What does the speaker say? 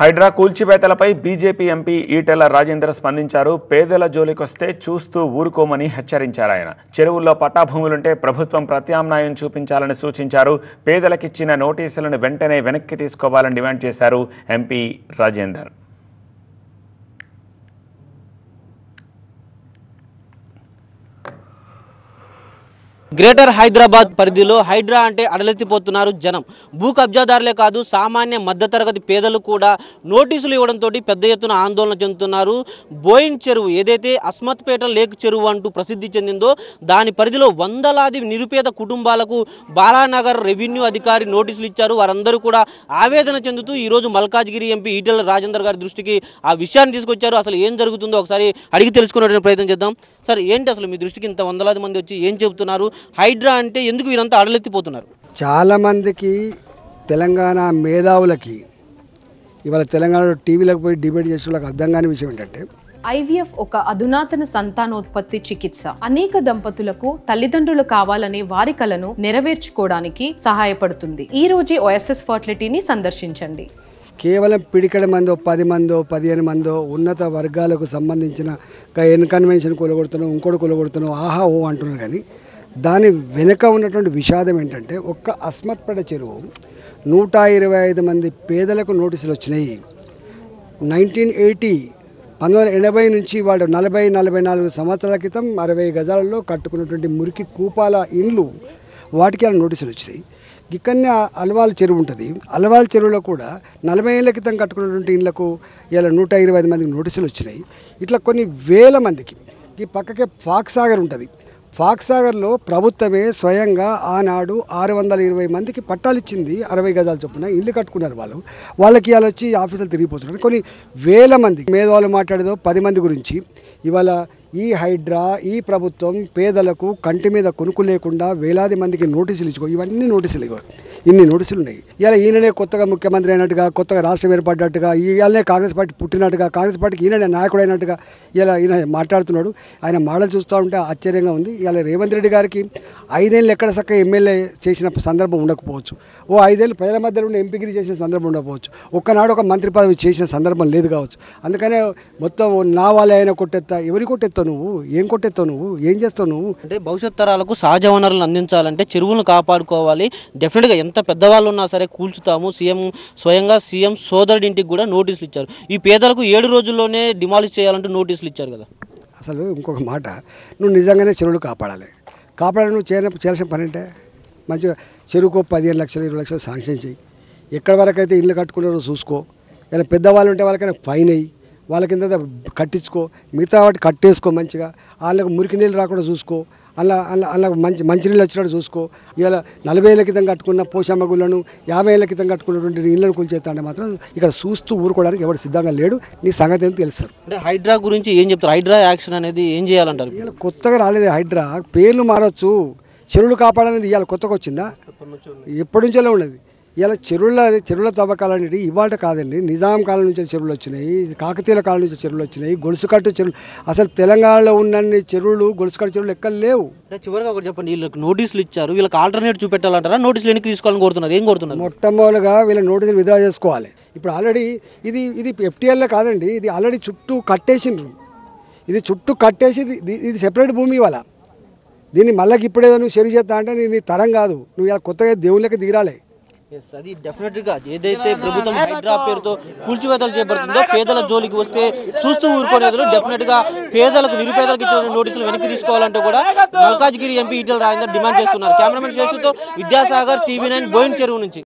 హైడ్రా కూల్చివేతలపై BJP MP Etela Rajender స్పందించారు. పేదల జోలికొస్తే చూస్తూ ఊరుకోమని హెచ్చరించారు ఆయన. చెరువుల్లో పట్టాభూములుంటే ప్రభుత్వం ప్రత్యామ్నాయం చూపించాలని సూచించారు. పేదలకిచ్చిన నోటీసులను వెంటనే వెనక్కి తీసుకోవాలని డిమాండ్ చేశారు ఎంపీ రాజేందర్. గ్రేటర్ హైదరాబాద్ పరిధిలో హైడ్రా అంటే అడలెత్తిపోతున్నారు జనం. భూ కబ్జాదారులే కాదు సామాన్య మధ్యతరగతి పేదలు కూడా నోటీసులు ఇవ్వడంతో పెద్ద ఎత్తున ఆందోళన చెందుతున్నారు. బోయిన్ చెరువు ఏదైతే అస్మత్పేట లేక్ చెరువు అంటూ ప్రసిద్ధి చెందిందో దాని పరిధిలో వందలాది నిరుపేద కుటుంబాలకు బాలానగర్ రెవెన్యూ అధికారి నోటీసులు ఇచ్చారు. వారందరూ కూడా ఆవేదన చెందుతూ ఈరోజు మల్కాజ్గిరి ఎంపీ ఈటెల రాజేందర్ గారి దృష్టికి ఆ విషయాన్ని తీసుకొచ్చారు. అసలు ఏం జరుగుతుందో ఒకసారి అడిగి తెలుసుకునే ప్రయత్నం చేద్దాం. సార్ ఏంటి అసలు మీ దృష్టికి ఇంత వందలాది మంది వచ్చి ఏం చెబుతున్నారు? హైడ్రా అంటే ఎందుకు వీరంతా అడలెత్తిపోతున్నారు? చాలామందికి తెలంగాణ మేధావులకి ఇవాళ తెలంగాణలో టీవీలకు పోయి డిబేట్ చేసే వాళ్ళకి అర్థం కాని విషయం ఏంటంటే ఐవీఎఫ్ ఒక అధునాతన సంతానోత్పత్తి చికిత్స. అనేక దంపతులకు తల్లిదండ్రులు కావాలనే వారి కలను నెరవేర్చుకోవడానికి సహాయపడుతుంది. ఈ రోజే ఓఎస్ఎస్ ఫర్టిలిటీని సందర్శించండి. కేవలం పిడికడ మందో పది మందో పదిహేను మందో ఉన్నత వర్గాలకు సంబంధించిన ఎన్ కన్వెన్షన్ కొలగొడుతున్నాం ఇంకోటి కొలగొడుతున్నాం ఆహా ఓ అంటున్నారు కానీ దాని వెనుక ఉన్నటువంటి విషాదం ఏంటంటే ఒక్క అస్మత్పడ చెరువు నూట ఇరవై ఐదు మంది పేదలకు నోటీసులు వచ్చినాయి. నైన్టీన్ ఎయిటీ పంతొమ్మిది వందల ఎనభై నుంచి వాడు నలభై నలభై నాలుగు సంవత్సరాల క్రితం అరవై గజాలలో కట్టుకున్నటువంటి మురికి కూపాల ఇండ్లు వాటికి అలా నోటీసులు వచ్చినాయి. ఇక్కడనే అలవాల్ చెరువు ఉంటుంది. అలవాల్ చెరువులో కూడా నలభై ఏళ్ళ క్రితం కట్టుకున్నటువంటి ఇళ్ళకు ఇలా నూట ఇరవై ఐదు మందికి నోటీసులు వచ్చినాయి. ఇట్లా కొన్ని వేల మందికి. ఈ పక్కకే ఫాక్ సాగర్ ఉంటుంది. ఫాక్సాగర్లో ప్రభుత్వమే స్వయంగా ఆనాడు ఆరు వందల ఇరవై మందికి పట్టాలు ఇచ్చింది అరవై గజాలు చొప్పున ఇల్లు కట్టుకున్నారు వాళ్ళు. వాళ్ళకి ఇవాళ వచ్చి ఆఫీసులు తిరిగిపోతున్నారు. కొన్ని వేల మంది మేధావులు మాట్లాడేదో పది మంది గురించి. ఇవాళ ఈ హైడ్రా ఈ ప్రభుత్వం పేదలకు కంటి మీద కొనుక్కు లేకుండా వేలాది మందికి నోటీసులు ఇచ్చుకో ఇవన్నీ నోటీసులు ఇవ్వ ఇన్ని నోటీసులు ఉన్నాయి. ఇలా ఈయననే కొత్తగా ముఖ్యమంత్రి అయినట్టుగా కొత్తగా రాష్ట్రం ఏర్పడ్డట్టుగా ఇవాళనే కాంగ్రెస్ పార్టీ పుట్టినట్టుగా కాంగ్రెస్ పార్టీకి ఈయననే నాయకుడు అయినట్టుగా ఇలా ఈయన మాట్లాడుతున్నాడు. ఆయన మాటలు చూస్తూ ఉంటే ఆశ్చర్యంగా ఉంది. ఇలా రేవంత్ రెడ్డి గారికి ఐదేళ్ళు ఎక్కడ చక్క ఎమ్మెల్యే చేసిన సందర్భం ఉండకపోవచ్చు. ఓ ఐదేళ్ళు ప్రజల మధ్యలో ఉండి ఎంపీగిరి చేసిన సందర్భం ఉండకపోవచ్చు. ఒక్కనాడు ఒక మంత్రి పదవి చేసిన సందర్భం లేదు కావచ్చు. అందుకనే మొత్తం నా వాళ్ళే అయినా కొట్టెత్తా ఎవరి కొట్టెత్తావు నువ్వు? ఏం కొట్టెత్తావు నువ్వు? ఏం చేస్తావు నువ్వు? అంటే భవిష్యత్ తరాలకు సహజ వనరులను అందించాలంటే చెరువులను కాపాడుకోవాలి. డెఫినెట్గా ఎంత పెద్దవాళ్ళు ఉన్నా సరే కూల్చుతాము. సీఎం స్వయంగా సీఎం సోదరుడింటికి కూడా నోటీసులు ఇచ్చారు. ఈ పేదలకు ఏడు రోజుల్లోనే డిమాలిష్ చేయాలంటూ నోటీసులు ఇచ్చారు కదా. అసలు ఇంకొక మాట నువ్వు నిజంగానే చెరువులు కాపాడాలి. కాపాడాలి నువ్వు చేయన చేయాల్సిన పని అంటే మంచిగా చెరువుకో పదిహేను లక్షలు ఇరవై లక్షలు శాంక్షన్ చేయి. ఎక్కడి వరకు అయితే ఇల్లు కట్టుకున్నారో చూసుకో. ఇలా పెద్దవాళ్ళు ఉంటే వాళ్ళకైనా ఫైన్ అయ్యి వాళ్ళకి ఎంత కట్టించుకో. మిగతా వాటి కట్టేసుకో మంచిగా. వాళ్ళకు మురికి నీళ్ళు రాకుండా చూసుకో. అలా అలా అలా మంచి మంచినీళ్ళు వచ్చినట్టు చూసుకో. ఇవాళ నలభై ఏళ్ళ క్రితం కట్టుకున్న పోషమ్మ గుళ్ళను యాభై ఏళ్ళ క్రితం కట్టుకున్నటువంటి ఇళ్ళను కూల్చేస్తా మాత్రం ఇక్కడ చూస్తూ ఊరుకోవడానికి ఎవరు సిద్ధంగా లేడు. నీ సంగతి ఏంటో తెలుస్తారు. అంటే హైడ్రా గురించి ఏం చెప్తారు? హైడ్రా యాక్షన్ అనేది ఏం చేయాలంటారు? కొత్తగా రాలేదు హైడ్రా. పేర్లు మారచ్చు. చెరువులు కాపాడనేది ఇవాళ కొత్తగా వచ్చిందా? ఎప్పటి నుంచో ఉన్నది? ఇవాళ చెరువుల చెరువుల తవ్వకాలు అనేవి ఇవాళ కాదండి. నిజాం కాలం నుంచి చెరువులు వచ్చినాయి. కాకతీయుల కాలం నుంచి చెరువులు వచ్చినాయి. గొలుసుకట్టు చెరువులు అసలు తెలంగాణలో ఉన్నన్ని చెరువులు గొలుసుకట్టు చెరువులు ఎక్కడ లేవు. చివరిగా ఒకటి చెప్పండి. వీళ్ళకి నోటీసులు ఇచ్చారు. వీళ్ళకి ఆల్టర్నేట్ చూపెట్టాలంటారా? నోటీసులు వెనక్కి తీసుకోవాలని కోరుతున్నారు? ఏం కోరుతున్నారు? మొట్టమొదటిగా వీళ్ళ నోటీసులు విత్డ్రా చేసుకోవాలి. ఇప్పుడు ఆల్రెడీ ఇది ఇది ఎఫ్టీఎల్లో కాదండి. ఇది ఆల్రెడీ చుట్టూ కట్టేసిండ్రు. ఇది చుట్టూ కట్టేసి ఇది- సెపరేట్ భూమి ఇవాళ. దీన్ని మళ్ళీ ఇప్పుడేదో నువ్వు చెరువు చేస్తా అంటే నీ నీ తరం కాదు. నువ్వు ఇలా కొత్తగా దేవుళ్ళకి దిగిరాలే. ఎస్ అది డెఫినెట్గా ఏదైతే ప్రభుత్వం హైడ్రా పేరుతో కూల్చివేతలు చేపడుతుందో పేదల జోలికి వస్తే చూస్తూ ఊరుకునేది డెఫినెట్గా పేదలకు నిరుపేదలకు ఇచ్చిన నోటీసులు వెనక్కి తీసుకోవాలంటే కూడా మల్కాజ్గిరి ఎంపీ ఈటెల రాజేందర్ డిమాండ్ చేస్తున్నారు. కెమెరామెన్ శేషుతో విద్యాసాగర్ టీవీ నైన్ బోయిన్ చెరువు నుంచి.